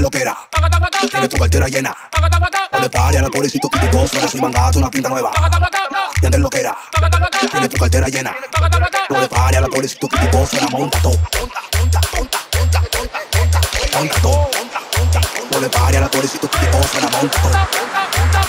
loquera. Tienes tu cartera llena. No pare a la pobrecito que te gozo. Soy mangato, una pinta nueva. Y antes loquera. Tienes tu cartera llena. No pare a la pobrecito que te gozo. La monta todo. Monta, monta, monta, monta, monta, monta, monta todo. No le pare a la pobrecito que te. La. Monta todo.